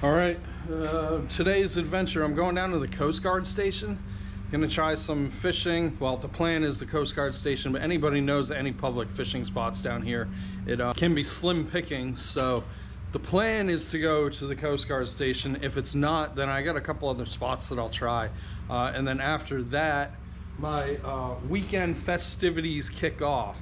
All right, uh, today's adventure, I'm going down to the Coast Guard station. Gonna try some fishing. Well, the plan is the Coast Guard station, but anybody knows any public fishing spots down here. It uh, can be slim pickings, so the plan is to go to the Coast Guard station. If it's not, then I got a couple other spots that I'll try. Uh, and then after that, my uh, weekend festivities kick off.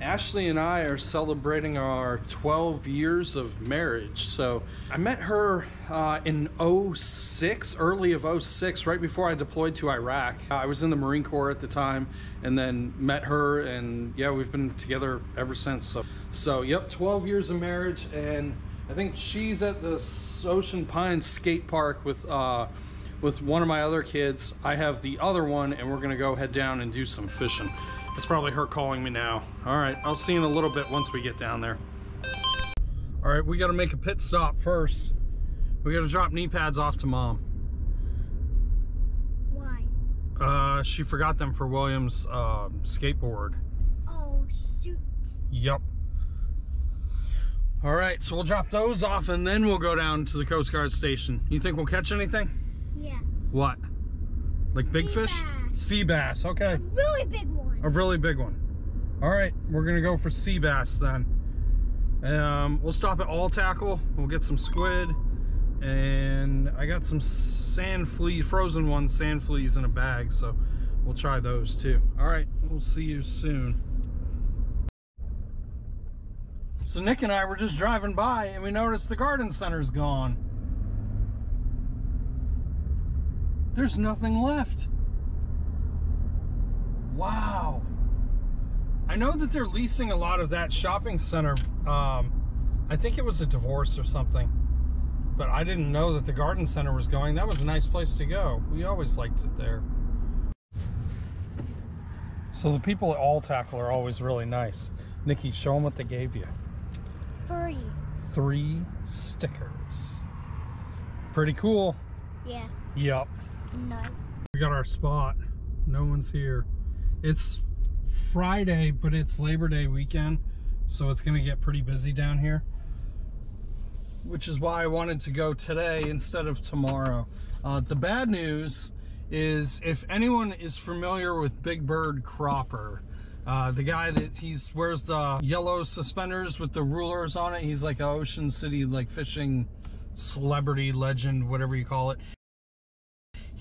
Ashley and I are celebrating our 12 years of marriage. So I met her uh, in 06, early of 06, right before I deployed to Iraq. I was in the Marine Corps at the time and then met her and yeah, we've been together ever since. So, so yep, 12 years of marriage and I think she's at the Ocean Pines skate park with uh, with one of my other kids. I have the other one and we're gonna go head down and do some fishing. It's probably her calling me now. All right, I'll see you in a little bit once we get down there. All right, we gotta make a pit stop first. We gotta drop knee pads off to mom. Why? Uh, she forgot them for William's uh, skateboard. Oh, shoot. Yep. All right, so we'll drop those off and then we'll go down to the Coast Guard station. You think we'll catch anything? Yeah. What? Like big Sea fish? bass. Sea bass, okay. A Really big one. A really big one. All right, we're gonna go for sea bass then. Um, we'll stop at All Tackle. We'll get some squid, and I got some sand flea, frozen ones, sand fleas in a bag, so we'll try those too. All right, we'll see you soon. So Nick and I were just driving by, and we noticed the garden center's gone. There's nothing left. Wow. I know that they're leasing a lot of that shopping center. Um, I think it was a divorce or something. But I didn't know that the garden center was going. That was a nice place to go. We always liked it there. So the people at All Tackle are always really nice. Nikki, show them what they gave you. Three. Three stickers. Pretty cool. Yeah. Yep. No. We got our spot. No one's here. It's Friday, but it's Labor Day weekend, so it's going to get pretty busy down here. Which is why I wanted to go today instead of tomorrow. Uh, the bad news is if anyone is familiar with Big Bird Cropper, uh, the guy that he's wears the yellow suspenders with the rulers on it, he's like a Ocean City like fishing celebrity legend, whatever you call it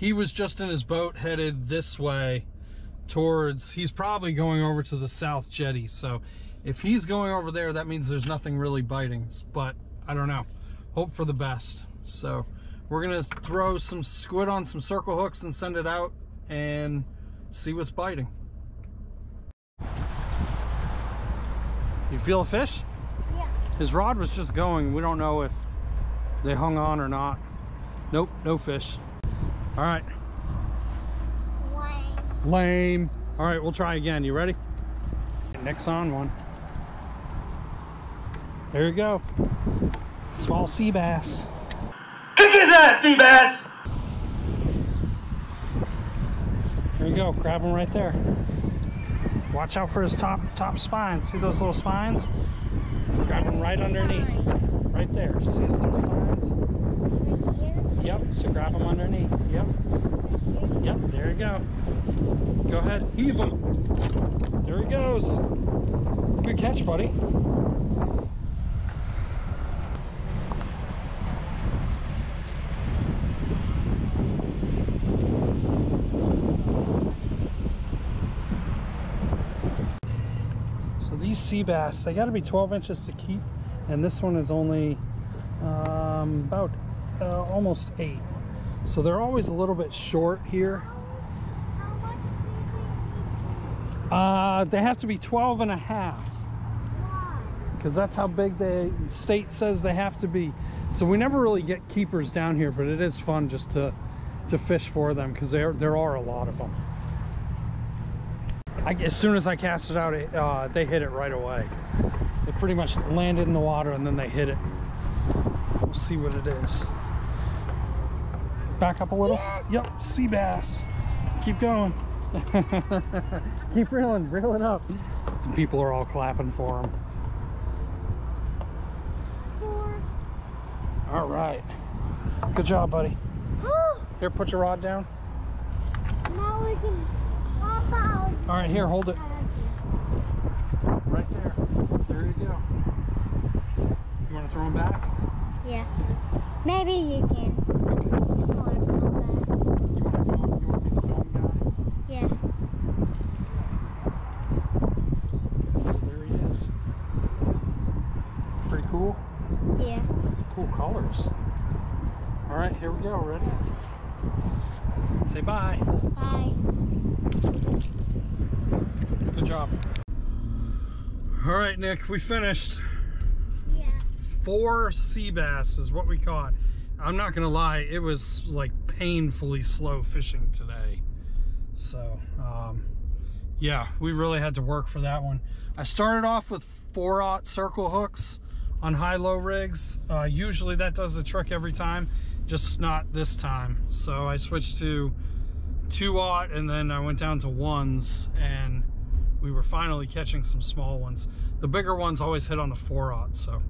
he was just in his boat headed this way towards he's probably going over to the south jetty. So if he's going over there that means there's nothing really biting but i don't know. Hope for the best. So we're gonna throw some squid on some circle hooks and send it out and see what's biting. You feel a fish? Yeah. his rod was just going. We don't know if they hung on or not. Nope no fish all right One. Lame. All right, we'll try again. You ready? Nick's on one. There you go. Small sea bass. Kick his ass, sea bass! There you go. Grab him right there. Watch out for his top top spines. See those little spines? Grab him right underneath. Right there. See those little spines? Yep. So grab him underneath. Yep. Yep. There you go. Go ahead. Heave him. There he goes. Good catch, buddy. So these sea bass, they got to be 12 inches to keep, and this one is only um, about uh, almost eight. So they're always a little bit short here. Uh, they have to be 12 and a half because that's how big the state says they have to be. So we never really get keepers down here, but it is fun just to to fish for them because there there are a lot of them. I, as soon as I cast it out, it, uh, they hit it right away. They pretty much landed in the water and then they hit it. We'll see what it is. Back up a little. Yep, sea bass. Keep going. Keep reeling, reel it up. The people are all clapping for him. Four. All right. Good job, buddy. Here, put your rod down. now we can hop out. All right, here, hold it. Right there. There you go. You want to throw him back? Yeah. Maybe you can. Okay. I wanna come back. You want to film? You want to be the film Yeah. guy? So there he is. Pretty cool. Yeah. Cool colors. All right, here we go. Ready? Say bye. Bye. Good job. All right, Nick, we finished. Yeah. Four sea bass is what we caught. I'm not gonna lie, it was like painfully slow fishing today. So, um, yeah, we really had to work for that one. I started off with four aught circle hooks on high-low rigs. Uh, usually that does the trick every time, just not this time. So I switched to two aught and then I went down to ones and we were finally catching some small ones. The bigger ones always hit on the four aught, so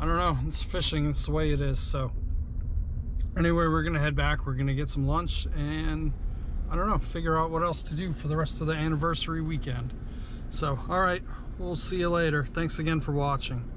I don't know. It's fishing, it's the way it is. So anyway, we're gonna head back. We're gonna get some lunch and I don't know, figure out what else to do for the rest of the anniversary weekend. So, all right, we'll see you later. Thanks again for watching.